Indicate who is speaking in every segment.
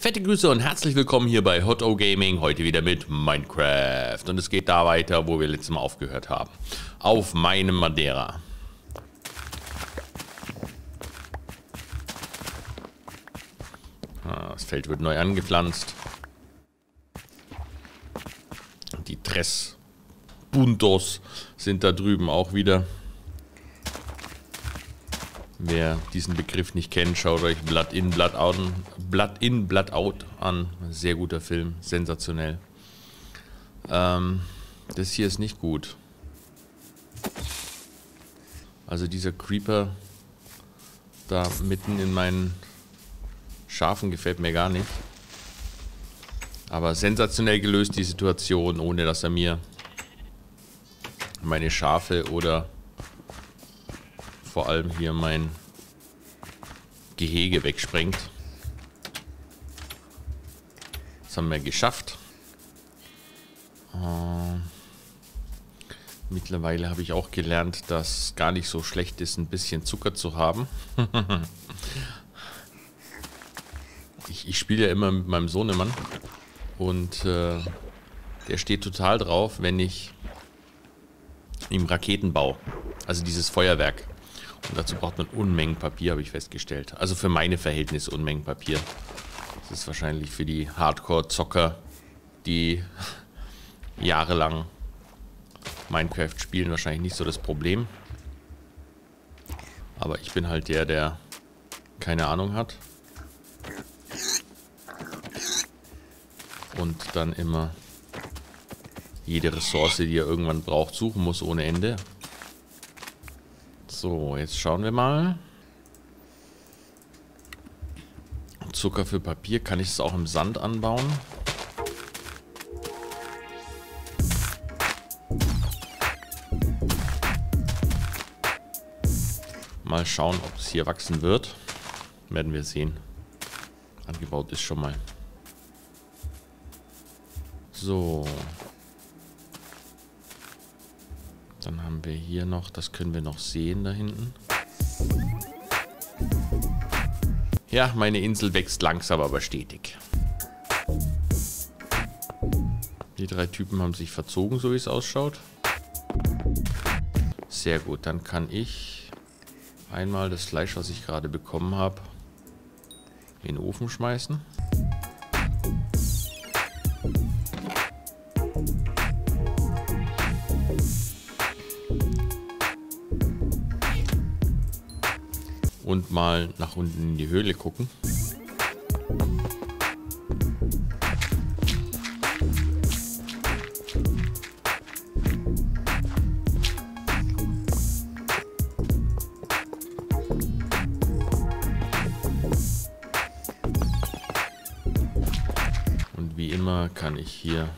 Speaker 1: Fette Grüße und herzlich willkommen hier bei Hot O Gaming. Heute wieder mit Minecraft. Und es geht da weiter, wo wir letztes Mal aufgehört haben. Auf meinem Madeira. Ah, das Feld wird neu angepflanzt. Die Tres Buntos sind da drüben auch wieder. Wer diesen Begriff nicht kennt, schaut euch Blood in, Blood out, Blood in, Blood out an. Sehr guter Film, sensationell. Ähm, das hier ist nicht gut. Also dieser Creeper da mitten in meinen Schafen gefällt mir gar nicht. Aber sensationell gelöst die Situation, ohne dass er mir meine Schafe oder vor allem hier mein Gehege wegsprengt. Das haben wir geschafft. Äh, mittlerweile habe ich auch gelernt, dass gar nicht so schlecht ist, ein bisschen Zucker zu haben. ich, ich spiele ja immer mit meinem Sohnemann und äh, der steht total drauf, wenn ich ihm Raketen baue. Also dieses Feuerwerk. Und dazu braucht man Unmengen Papier, habe ich festgestellt. Also für meine Verhältnisse Unmengen Papier. Das ist wahrscheinlich für die Hardcore-Zocker, die jahrelang Minecraft spielen, wahrscheinlich nicht so das Problem. Aber ich bin halt der, der keine Ahnung hat. Und dann immer jede Ressource, die er irgendwann braucht, suchen muss ohne Ende. So, jetzt schauen wir mal. Zucker für Papier. Kann ich es auch im Sand anbauen? Mal schauen, ob es hier wachsen wird. Werden wir sehen. Angebaut ist schon mal. So. Dann haben wir hier noch, das können wir noch sehen da hinten. Ja, meine Insel wächst langsam, aber stetig. Die drei Typen haben sich verzogen, so wie es ausschaut. Sehr gut, dann kann ich einmal das Fleisch, was ich gerade bekommen habe, in den Ofen schmeißen. Mal nach unten in die Höhle gucken. Und wie immer kann ich hier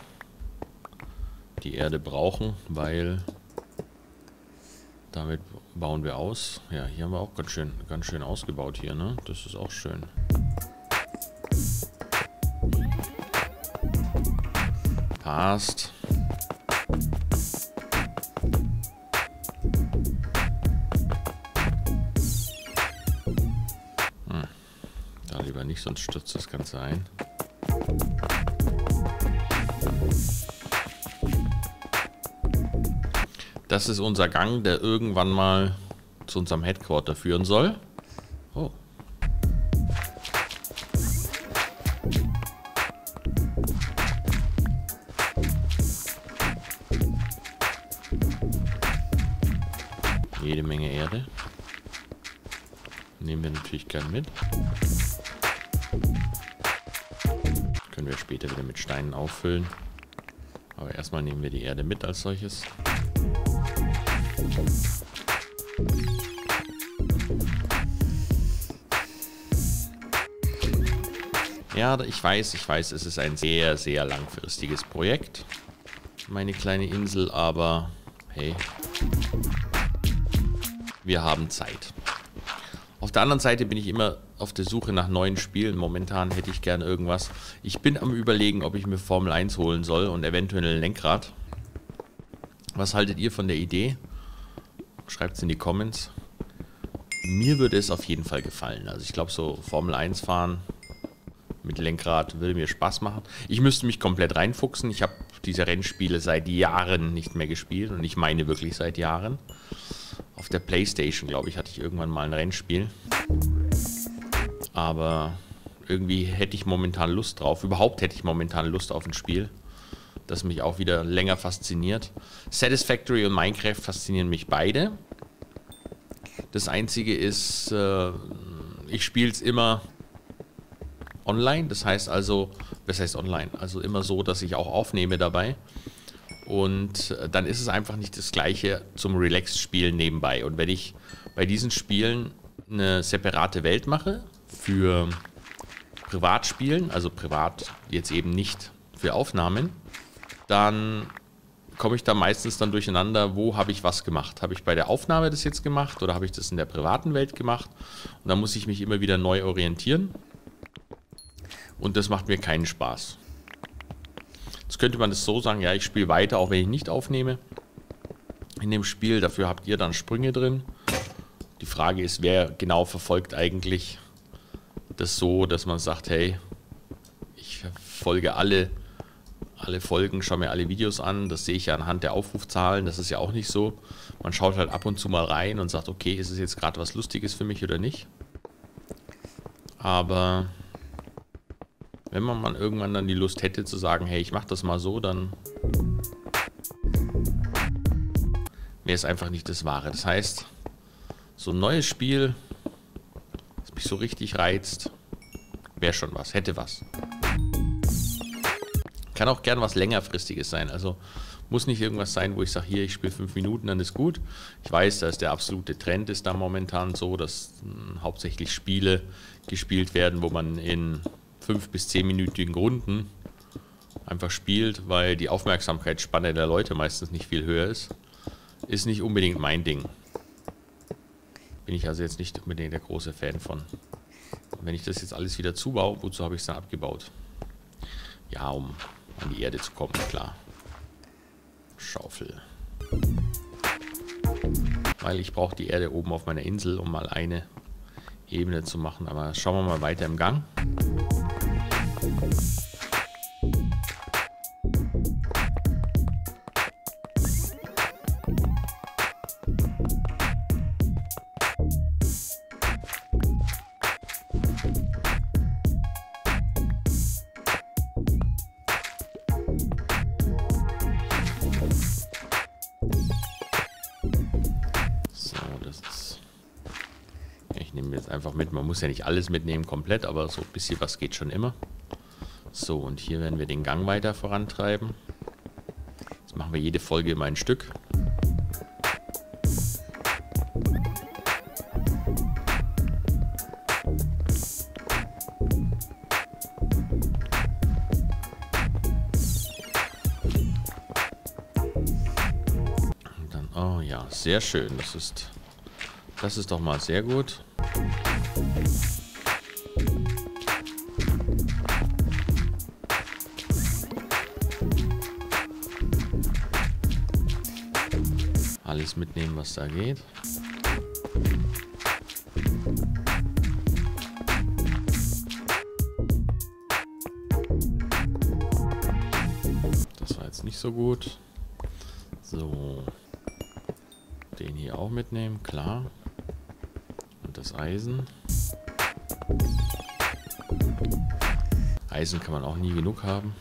Speaker 1: die Erde brauchen, weil damit bauen wir aus. Ja, hier haben wir auch ganz schön, ganz schön ausgebaut hier, ne? Das ist auch schön. Passt. Hm. Da lieber nicht, sonst stürzt das Ganze ein. Das ist unser Gang, der irgendwann mal zu unserem Headquarter führen soll. Oh. Jede Menge Erde. Nehmen wir natürlich gern mit. Können wir später wieder mit Steinen auffüllen. Aber erstmal nehmen wir die Erde mit als solches. Ja, ich weiß, ich weiß, es ist ein sehr, sehr langfristiges Projekt. Meine kleine Insel, aber hey, wir haben Zeit. Auf der anderen Seite bin ich immer auf der Suche nach neuen Spielen. Momentan hätte ich gerne irgendwas. Ich bin am überlegen, ob ich mir Formel 1 holen soll und eventuell ein Lenkrad. Was haltet ihr von der Idee? Schreibt es in die Comments. Mir würde es auf jeden Fall gefallen. Also ich glaube, so Formel 1 fahren mit Lenkrad würde mir Spaß machen. Ich müsste mich komplett reinfuchsen. Ich habe diese Rennspiele seit Jahren nicht mehr gespielt und ich meine wirklich seit Jahren. Auf der Playstation, glaube ich, hatte ich irgendwann mal ein Rennspiel. Aber irgendwie hätte ich momentan Lust drauf. Überhaupt hätte ich momentan Lust auf ein Spiel, das mich auch wieder länger fasziniert. Satisfactory und Minecraft faszinieren mich beide. Das Einzige ist, äh, ich spiele es immer online. Das heißt also, was heißt online? Also immer so, dass ich auch aufnehme dabei. Und äh, dann ist es einfach nicht das gleiche zum Relax-Spielen nebenbei. Und wenn ich bei diesen Spielen eine separate Welt mache für Privatspielen, also privat jetzt eben nicht für Aufnahmen, dann komme ich da meistens dann durcheinander, wo habe ich was gemacht. Habe ich bei der Aufnahme das jetzt gemacht oder habe ich das in der privaten Welt gemacht? Und dann muss ich mich immer wieder neu orientieren. Und das macht mir keinen Spaß. Jetzt könnte man das so sagen, ja, ich spiele weiter, auch wenn ich nicht aufnehme. In dem Spiel, dafür habt ihr dann Sprünge drin. Die Frage ist, wer genau verfolgt eigentlich das so, dass man sagt, hey, ich verfolge alle, alle Folgen, schaue mir alle Videos an. Das sehe ich ja anhand der Aufrufzahlen. Das ist ja auch nicht so. Man schaut halt ab und zu mal rein und sagt, okay, ist es jetzt gerade was Lustiges für mich oder nicht? Aber wenn man mal irgendwann dann die Lust hätte zu sagen, hey, ich mache das mal so, dann wäre es einfach nicht das Wahre. Das heißt, so ein neues Spiel, das mich so richtig reizt, wäre schon was, hätte was. Kann auch gern was längerfristiges sein. Also muss nicht irgendwas sein, wo ich sage, hier, ich spiele fünf Minuten, dann ist gut. Ich weiß, dass der absolute Trend ist da momentan so, dass mh, hauptsächlich Spiele gespielt werden, wo man in fünf bis zehnminütigen Runden einfach spielt, weil die Aufmerksamkeitsspanne der Leute meistens nicht viel höher ist, ist nicht unbedingt mein Ding. Bin ich also jetzt nicht unbedingt der große Fan von. Und wenn ich das jetzt alles wieder zubaue, wozu habe ich es dann abgebaut? Ja, um an die Erde zu kommen, klar. Schaufel. Weil ich brauche die Erde oben auf meiner Insel, um mal eine Ebene zu machen. Aber schauen wir mal weiter im Gang. Muss ja nicht alles mitnehmen komplett, aber so ein bisschen was geht schon immer. So, und hier werden wir den Gang weiter vorantreiben. Jetzt machen wir jede Folge immer ein Stück. Oh ja, sehr schön. Das ist, das ist doch mal sehr gut. Alles mitnehmen, was da geht. Das war jetzt nicht so gut. So. Den hier auch mitnehmen, klar. Das Eisen. Eisen kann man auch nie genug haben.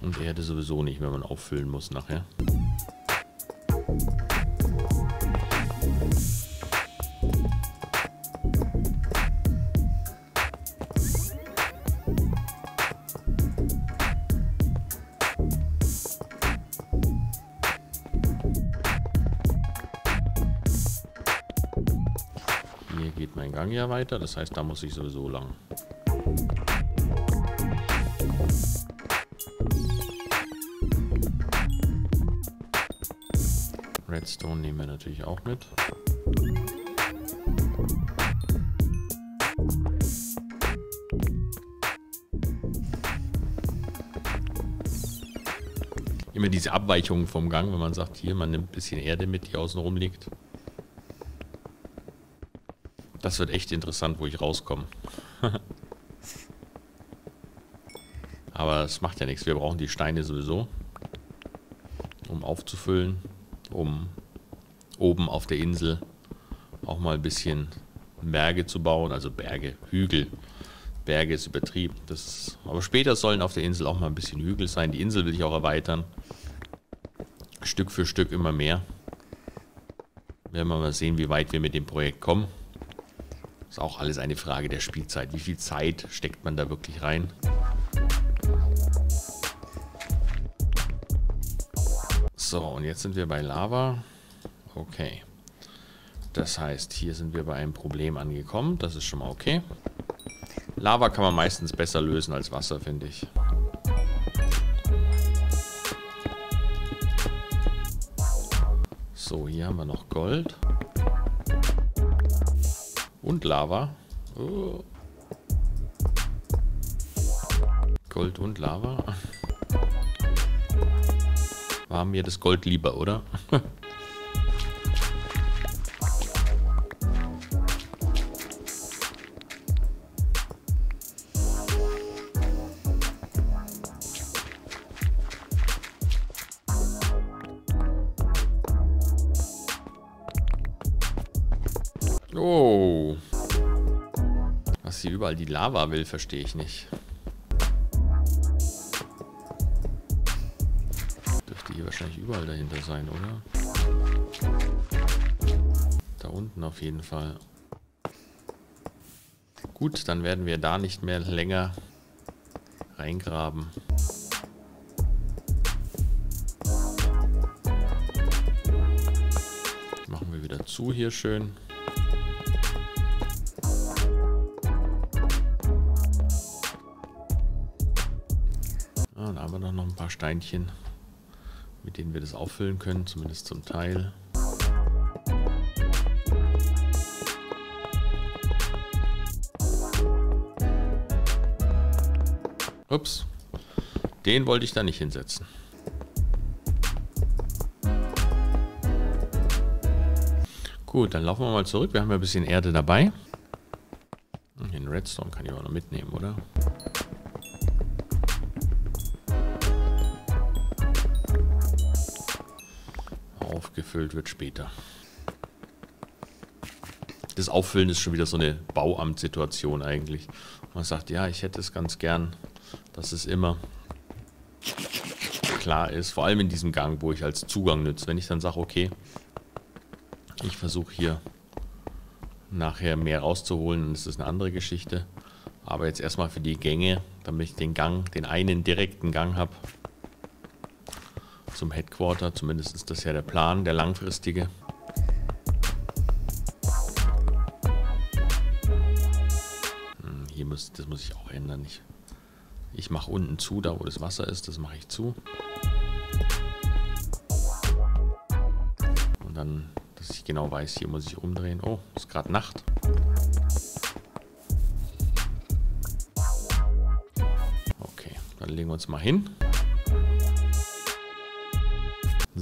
Speaker 1: Und Erde sowieso nicht, wenn man auffüllen muss nachher. Ja weiter, das heißt, da muss ich sowieso lang. Redstone nehmen wir natürlich auch mit. immer diese Abweichungen vom Gang, wenn man sagt, hier, man nimmt ein bisschen Erde mit, die außen rum liegt. Das wird echt interessant, wo ich rauskomme. Aber es macht ja nichts. Wir brauchen die Steine sowieso, um aufzufüllen, um oben auf der Insel auch mal ein bisschen Berge zu bauen. Also Berge, Hügel. Berge ist übertrieben. Das, aber später sollen auf der Insel auch mal ein bisschen Hügel sein. Die Insel will ich auch erweitern. Stück für Stück immer mehr. Werden wir mal sehen, wie weit wir mit dem Projekt kommen. Ist auch alles eine Frage der Spielzeit. Wie viel Zeit steckt man da wirklich rein? So, und jetzt sind wir bei Lava. Okay. Das heißt, hier sind wir bei einem Problem angekommen. Das ist schon mal okay. Lava kann man meistens besser lösen als Wasser, finde ich. So, hier haben wir noch Gold. Und Lava. Oh. Gold und Lava. War mir das Gold lieber, oder? überall die Lava will, verstehe ich nicht. Dürfte hier wahrscheinlich überall dahinter sein, oder? Da unten auf jeden Fall. Gut, dann werden wir da nicht mehr länger reingraben. Machen wir wieder zu hier schön. Steinchen, mit denen wir das auffüllen können, zumindest zum Teil. Ups, den wollte ich da nicht hinsetzen. Gut, dann laufen wir mal zurück. Wir haben ja ein bisschen Erde dabei. Den Redstone kann ich auch noch mitnehmen, oder? Aufgefüllt wird später. Das Auffüllen ist schon wieder so eine Bauamtssituation eigentlich. Man sagt, ja, ich hätte es ganz gern, dass es immer klar ist. Vor allem in diesem Gang, wo ich als Zugang nütze. Wenn ich dann sage, okay, ich versuche hier nachher mehr rauszuholen, dann ist das eine andere Geschichte. Aber jetzt erstmal für die Gänge, damit ich den Gang, den einen direkten Gang habe, zum Headquarter. Zumindest ist das ja der Plan, der langfristige. Hm, hier muss, das muss ich auch ändern. Ich, ich mache unten zu, da wo das Wasser ist, das mache ich zu. Und dann, dass ich genau weiß, hier muss ich umdrehen. Oh, ist gerade Nacht. Okay, dann legen wir uns mal hin.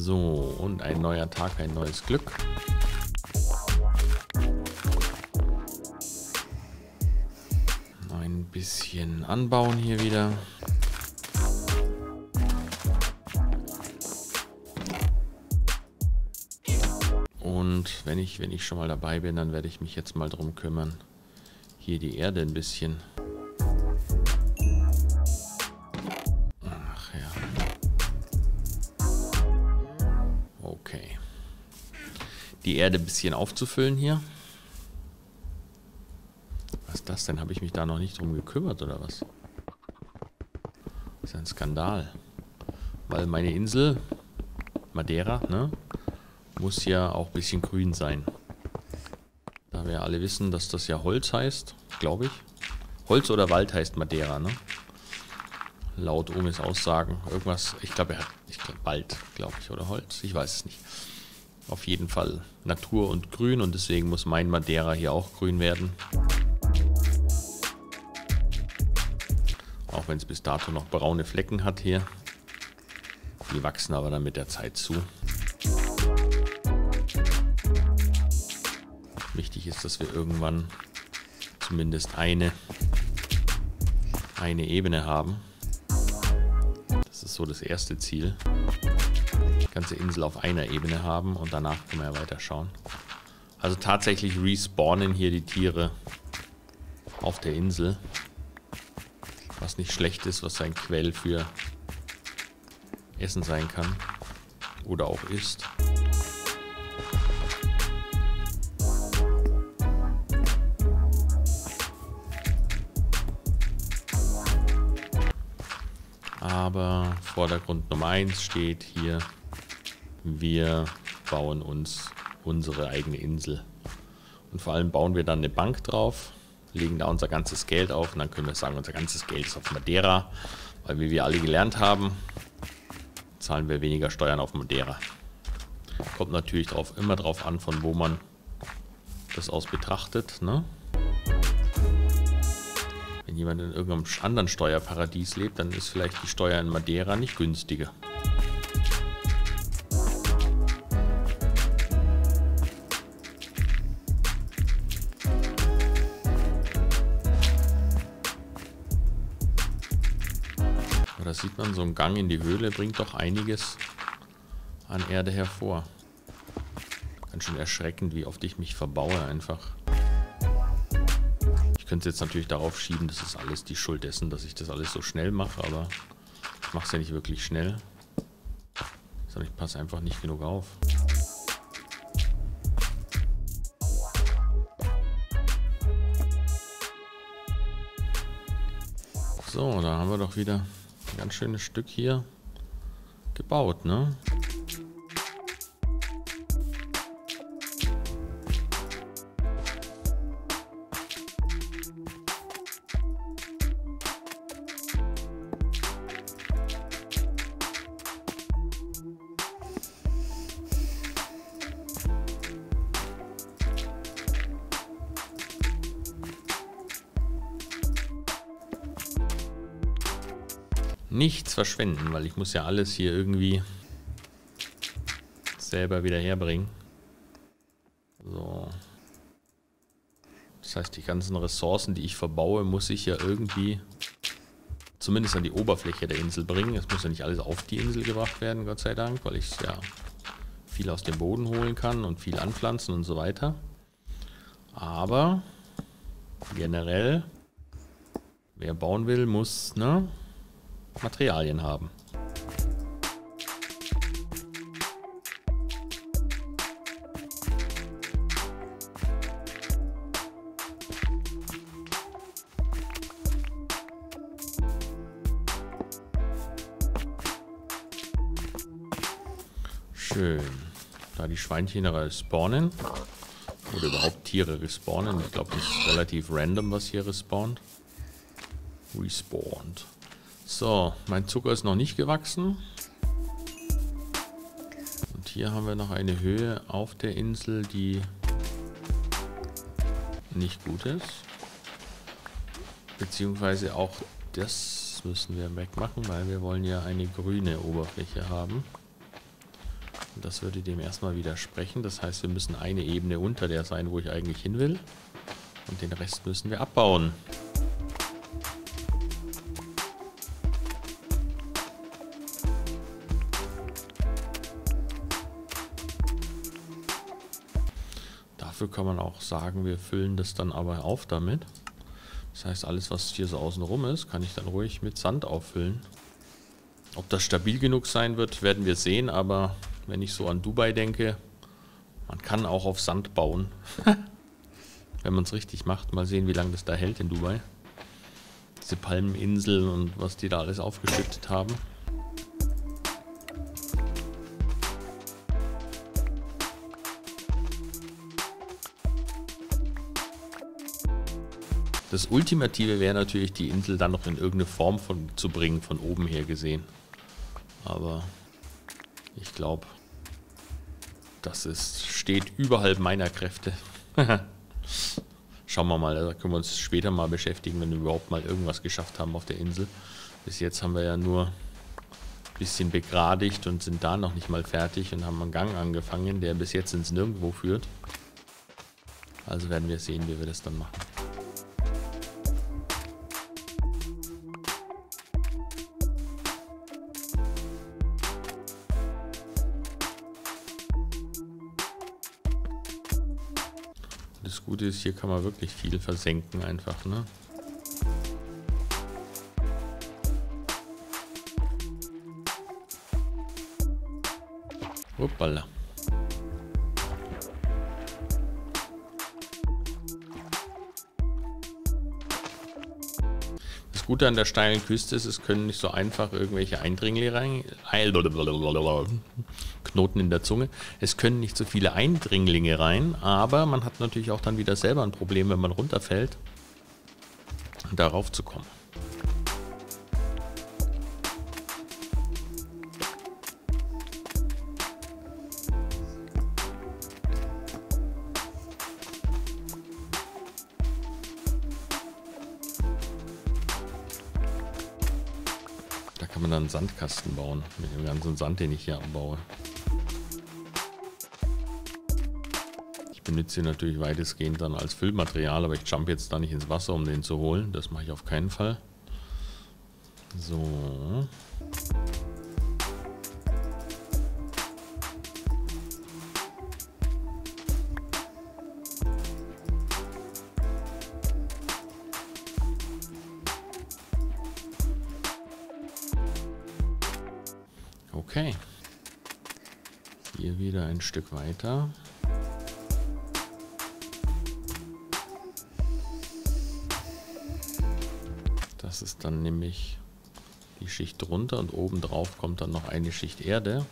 Speaker 1: So, und ein neuer Tag, ein neues Glück. Ein bisschen anbauen hier wieder. Und wenn ich, wenn ich schon mal dabei bin, dann werde ich mich jetzt mal drum kümmern, hier die Erde ein bisschen die Erde ein bisschen aufzufüllen hier. Was ist das denn? Habe ich mich da noch nicht drum gekümmert oder was? Das ist ein Skandal. Weil meine Insel, Madeira, ne, muss ja auch ein bisschen grün sein. Da wir alle wissen, dass das ja Holz heißt, glaube ich. Holz oder Wald heißt Madeira, ne? Laut Omis Aussagen. Irgendwas, ich glaube, er hat, ich glaube, Wald, glaube ich, oder Holz. Ich weiß es nicht auf jeden Fall Natur und Grün und deswegen muss mein Madeira hier auch grün werden. Auch wenn es bis dato noch braune Flecken hat hier. Die wachsen aber dann mit der Zeit zu. Wichtig ist, dass wir irgendwann zumindest eine, eine Ebene haben. Das ist so das erste Ziel. Ganze Insel auf einer Ebene haben und danach können wir ja weiter schauen. Also tatsächlich respawnen hier die Tiere auf der Insel. Was nicht schlecht ist, was ein Quell für Essen sein kann. Oder auch ist. Aber Vordergrund Nummer 1 steht hier, wir bauen uns unsere eigene Insel. Und vor allem bauen wir dann eine Bank drauf, legen da unser ganzes Geld auf und dann können wir sagen, unser ganzes Geld ist auf Madeira, weil wie wir alle gelernt haben, zahlen wir weniger Steuern auf Madeira. Kommt natürlich drauf, immer darauf an, von wo man das aus betrachtet. Ne? Wenn jemand in irgendeinem anderen Steuerparadies lebt, dann ist vielleicht die Steuer in Madeira nicht günstiger. Man, so ein Gang in die Höhle bringt doch einiges an Erde hervor. Ganz schön erschreckend, wie oft ich mich verbaue einfach. Ich könnte es jetzt natürlich darauf schieben, das ist alles die Schuld dessen, dass ich das alles so schnell mache, aber ich mache es ja nicht wirklich schnell. Sondern ich passe einfach nicht genug auf. So, da haben wir doch wieder ein ganz schönes Stück hier gebaut, ne? Verschwenden, weil ich muss ja alles hier irgendwie selber wieder herbringen. So. Das heißt, die ganzen Ressourcen, die ich verbaue, muss ich ja irgendwie zumindest an die Oberfläche der Insel bringen. Es muss ja nicht alles auf die Insel gebracht werden, Gott sei Dank, weil ich ja viel aus dem Boden holen kann und viel anpflanzen und so weiter. Aber generell, wer bauen will, muss, ne? Materialien haben. Schön. Da die Schweinchen respawnen. Oder überhaupt Tiere respawnen. Ich glaube, das ist relativ random, was hier respawnt. Respawned. So, mein Zucker ist noch nicht gewachsen. Und hier haben wir noch eine Höhe auf der Insel, die nicht gut ist. Beziehungsweise auch das müssen wir wegmachen, weil wir wollen ja eine grüne Oberfläche haben. Und das würde dem erstmal widersprechen. Das heißt, wir müssen eine Ebene unter der sein, wo ich eigentlich hin will. Und den Rest müssen wir abbauen. Kann man auch sagen, wir füllen das dann aber auf damit. Das heißt, alles, was hier so außen rum ist, kann ich dann ruhig mit Sand auffüllen. Ob das stabil genug sein wird, werden wir sehen, aber wenn ich so an Dubai denke, man kann auch auf Sand bauen. wenn man es richtig macht. Mal sehen, wie lange das da hält in Dubai. Diese Palmeninseln und was die da alles aufgeschüttet haben. Das Ultimative wäre natürlich, die Insel dann noch in irgendeine Form von, zu bringen, von oben her gesehen. Aber ich glaube, das ist, steht überhalb meiner Kräfte. Schauen wir mal, da können wir uns später mal beschäftigen, wenn wir überhaupt mal irgendwas geschafft haben auf der Insel. Bis jetzt haben wir ja nur bisschen begradigt und sind da noch nicht mal fertig und haben einen Gang angefangen, der bis jetzt ins Nirgendwo führt. Also werden wir sehen, wie wir das dann machen. Ist, hier kann man wirklich viel versenken einfach, ne? Hoppala. Gute an der steilen Küste ist, es können nicht so einfach irgendwelche Eindringlinge rein. Knoten in der Zunge. Es können nicht so viele Eindringlinge rein, aber man hat natürlich auch dann wieder selber ein Problem, wenn man runterfällt, darauf zu kommen. Einen Sandkasten bauen. Mit dem ganzen Sand, den ich hier abbaue. Ich benutze ihn natürlich weitestgehend dann als Füllmaterial, aber ich jump jetzt da nicht ins Wasser, um den zu holen. Das mache ich auf keinen Fall. So. Okay. Hier wieder ein Stück weiter. Das ist dann nämlich die Schicht drunter und oben drauf kommt dann noch eine Schicht Erde.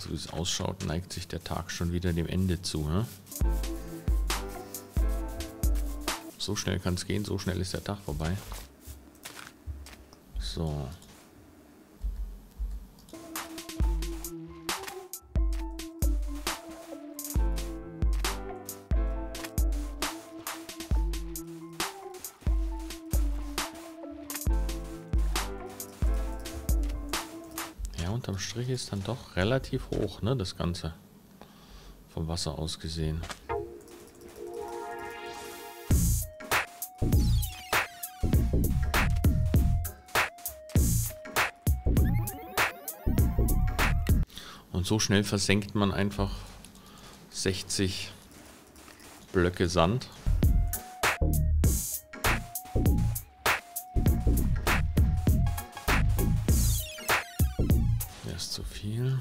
Speaker 1: So wie es ausschaut, neigt sich der Tag schon wieder dem Ende zu. Ne? So schnell kann es gehen, so schnell ist der Tag vorbei. So. Ja, unterm Strich ist dann doch relativ hoch, ne, das Ganze. Vom Wasser aus gesehen. So schnell versenkt man einfach 60 Blöcke Sand. Der ist zu viel.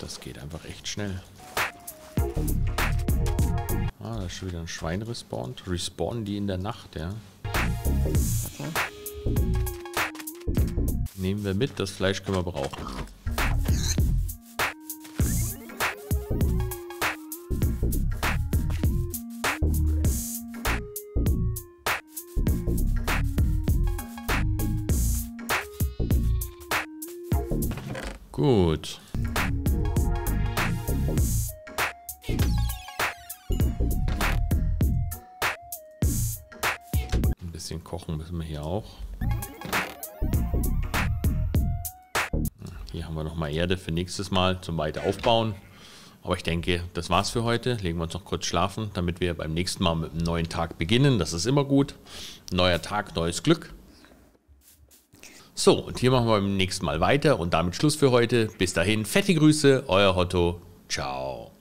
Speaker 1: Das geht einfach echt schnell. Ah, da ist schon wieder ein Schwein respawnt. Respawnen die in der Nacht, ja. Nehmen wir mit, das Fleisch können wir brauchen. Bisschen kochen müssen wir hier auch. Hier haben wir nochmal Erde für nächstes Mal zum weiter aufbauen. Aber ich denke, das war's für heute. Legen wir uns noch kurz schlafen, damit wir beim nächsten Mal mit einem neuen Tag beginnen. Das ist immer gut. Neuer Tag, neues Glück. So, und hier machen wir beim nächsten Mal weiter und damit Schluss für heute. Bis dahin, fette Grüße, euer Hotto. Ciao.